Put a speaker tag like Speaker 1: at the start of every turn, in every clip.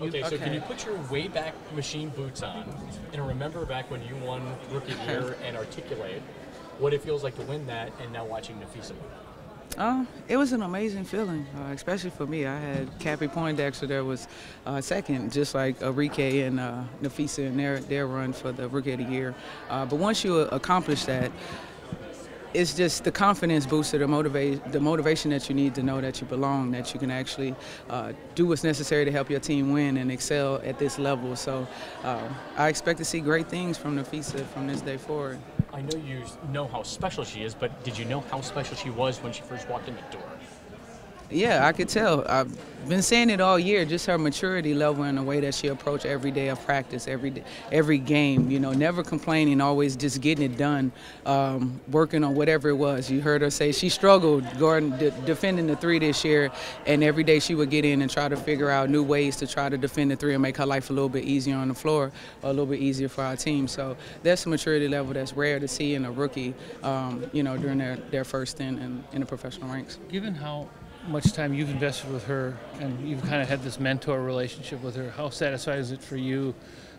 Speaker 1: Okay, so can you put your way back machine boots on and remember back when you won Rookie of the Year and articulate what it feels like to win that and now watching Napheesa win?
Speaker 2: Uh, it was an amazing feeling, uh, especially for me. I had Cappie Pondexter there was uh, second, just like Arike and uh, Napheesa in their, their run for the Rookie of the Year. Uh, but once you accomplish that, it's just the confidence booster, the motivate, the motivation that you need to know that you belong, that you can actually uh, do what's necessary to help your team win and excel at this level. So uh, I expect to see great things from Napheesa from this day forward.
Speaker 1: I know you know how special she is, but did you know how special she was when she first walked in the door?
Speaker 2: Yeah, I could tell. I've been saying it all year, just her maturity level and the way that she approached every day of practice, every day, every game. You know, never complaining, always just getting it done, um, working on whatever it was. You heard her say she struggled guarding, de defending the three this year, and every day she would get in and try to figure out new ways to try to defend the three and make her life a little bit easier on the floor, a little bit easier for our team. So that's a maturity level that's rare to see in a rookie, um, you know, during their, their first stint in, in the professional ranks.
Speaker 3: Given how much time you've invested with her and you've kind of had this mentor relationship with her. How satisfied is it for you,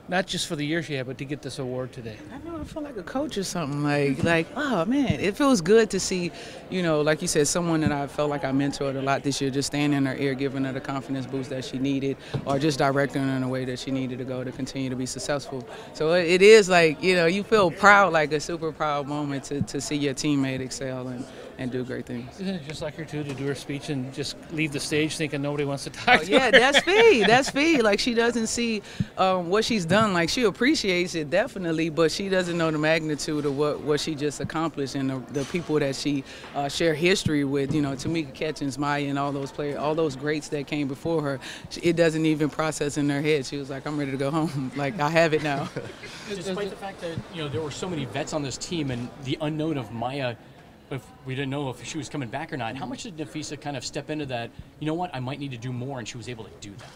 Speaker 3: not just for the year she had, but to get this award today?
Speaker 2: I know I feel like a coach or something. Like, mm-hmm. like, oh man, it feels good to see, you know, like you said, someone that I felt like I mentored a lot this year, just standing in her ear, giving her the confidence boost that she needed, or just directing her in a way that she needed to go to continue to be successful. So uh, it is like, you know, you feel proud, like a super proud moment to, to see your teammate excel and and do great things.
Speaker 3: Isn't it just like her too to do her speech and just leave the stage thinking nobody wants to talk
Speaker 2: oh,
Speaker 3: to
Speaker 2: yeah,
Speaker 3: her?
Speaker 2: that's Fee. That's Fee. Like she doesn't see um, what she's done. Like she appreciates it definitely, but she doesn't know the magnitude of what, what she just accomplished and the, the people that she uh, share history with. You know, Tamika Catchings, Maya, and all those players, all those greats that came before her. It doesn't even process in her head. She was like, "I'm ready to go home. like I have it now."
Speaker 1: Despite the fact that you know there were so many vets on this team and the unknown of Maya if we didn't know if she was coming back or not. How much did Napheesa kind of step into that? You know what? I might need to do more, and she was able to do that.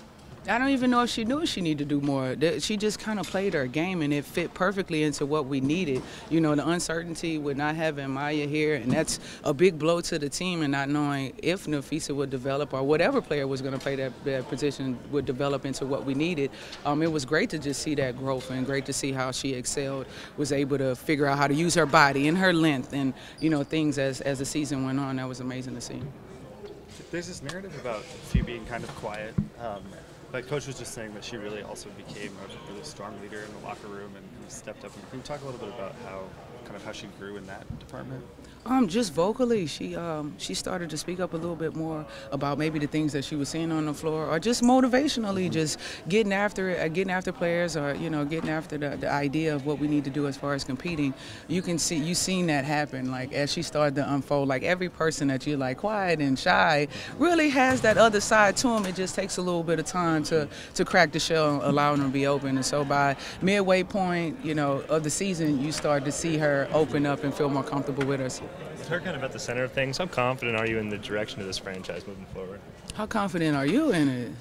Speaker 2: I don't even know if she knew she needed to do more. She just kind of played her game, and it fit perfectly into what we needed. You know, the uncertainty with not having Maya here, and that's a big blow to the team, and not knowing if Napheesa would develop or whatever player was going to play that, that, position would develop into what we needed. Um, it was great to just see that growth, and great to see how she excelled, was able to figure out how to use her body and her length, and you know things as as the season went on. That was amazing to see.
Speaker 4: There's this narrative about she being kind of quiet. Um, but coach was just saying that she really also became a really strong leader in the locker room and stepped up. Can you talk a little bit about how kind of how she grew in that department?
Speaker 2: Um, just vocally, she um, she started to speak up a little bit more about maybe the things that she was seeing on the floor, or just motivationally, just getting after uh, getting after players, or you know, getting after the, the idea of what we need to do as far as competing. You can see you seen that happen, like as she started to unfold. Like every person that you like quiet and shy really has that other side to them. It just takes a little bit of time to to crack the shell, allowing them to be open. And so by midway point, you know, of the season, you start to see her open up and feel more comfortable with us.
Speaker 5: With her kind of at the center of things, how confident are you in the direction of this franchise moving forward?
Speaker 2: How confident are you in it?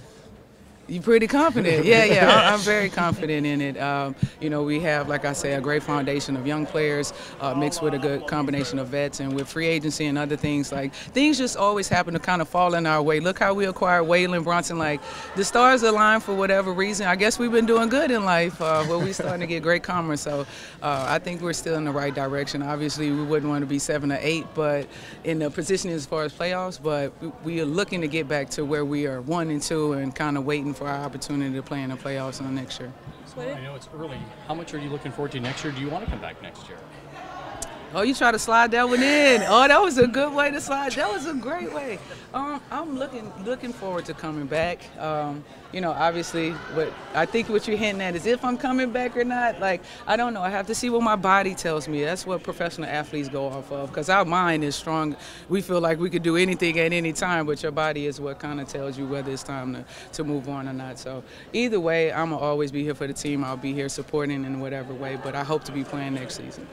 Speaker 2: You're pretty confident. Yeah, yeah, I'm very confident in it. Um, you know, we have, like I say, a great foundation of young players uh, mixed with a good combination of vets and with free agency and other things. Like, things just always happen to kind of fall in our way. Look how we acquired Waylon Bronson. Like, the stars align for whatever reason. I guess we've been doing good in life uh, where we're starting to get great commerce. So uh, I think we're still in the right direction. Obviously, we wouldn't want to be seven or eight, but in the position as far as playoffs, but we are looking to get back to where we are one and two and kind of waiting for our opportunity to play in the playoffs on next year.
Speaker 1: I know it's early. How much are you looking forward to next year? Do you want to come back next year?
Speaker 2: Oh, you try to slide that one in. Oh, that was a good way to slide. That was a great way. Um, I'm looking looking forward to coming back. Um, you know, obviously, but I think what you're hinting at is if I'm coming back or not. Like, I don't know. I have to see what my body tells me. That's what professional athletes go off of. Because our mind is strong. We feel like we could do anything at any time, but your body is what kind of tells you whether it's time to, to move on or not. So either way, I'm gonna always be here for the team. I'll be here supporting in whatever way. But I hope to be playing next season.